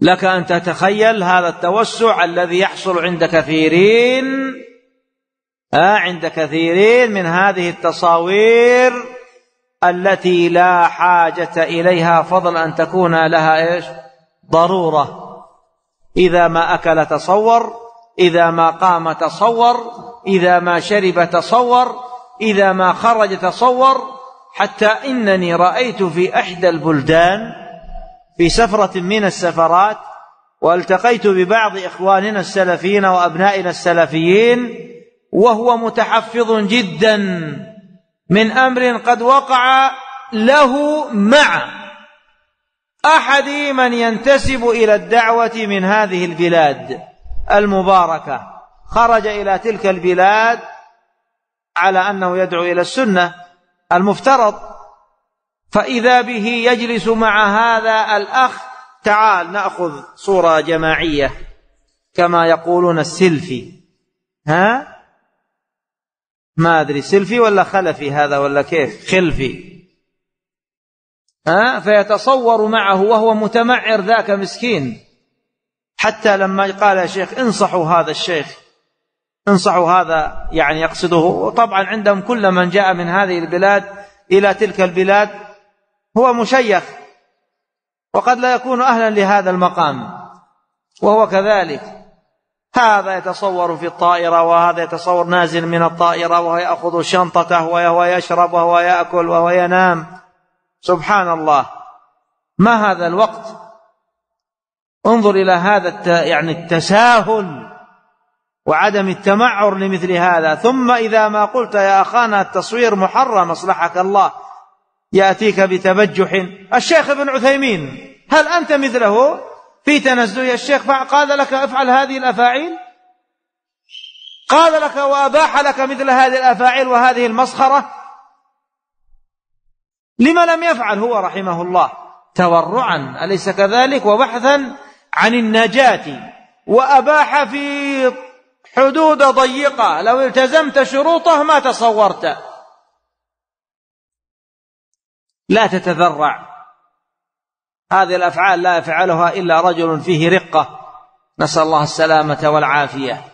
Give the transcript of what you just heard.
لك أن تتخيل هذا التوسع الذي يحصل عند كثيرين آه عند كثيرين من هذه التصاوير التي لا حاجة إليها فضل أن تكون لها إيش؟ ضرورة. إذا ما أكل تصور إذا ما قام تصور إذا ما شرب تصور إذا ما خرج تصور حتى إنني رأيت في إحدى البلدان في سفرة من السفرات والتقيت ببعض إخواننا السلفيين وأبنائنا السلفيين وهو متحفظ جدا من أمر قد وقع له مع أحد من ينتسب إلى الدعوة من هذه البلاد المباركة. خرج إلى تلك البلاد على أنه يدعو إلى السنة المفترض. فإذا به يجلس مع هذا الأخ تعال نأخذ صورة جماعية كما يقولون السلفي. ها؟ ما أدري سلفي ولا خلفي هذا ولا كيف؟ خلفي. ها؟ فيتصور معه وهو متمعر ذاك مسكين. حتى لما قال يا شيخ انصحوا هذا الشيخ. انصحوا هذا يعني يقصده. طبعا عندهم كل من جاء من هذه البلاد إلى تلك البلاد هو مشيخ وقد لا يكون أهلا لهذا المقام وهو كذلك. هذا يتصور في الطائرة وهذا يتصور نازل من الطائرة وهو يأخذ شنطته وهو يشرب وهو يأكل وهو ينام. سبحان الله. ما هذا الوقت؟ انظر إلى هذا يعني التساهل وعدم التمعر لمثل هذا. ثم إذا ما قلت يا أخانا التصوير محرم أصلحك الله. يأتيك بتبجح. الشيخ ابن عثيمين هل أنت مثله؟ في تنزه الشيخ قال لك أفعل هذه الأفاعيل؟ قال لك وأباح لك مثل هذه الأفاعيل وهذه المسخرة؟ لما لم يفعل هو رحمه الله. تورعا أليس كذلك؟ وبحثا عن النجاة. وأباح في حدود ضيقة. لو التزمت شروطه ما تصورت. لا تتذرع. هذه الأفعال لا يفعلها إلا رجل فيه رقة. نسأل الله السلامة والعافية.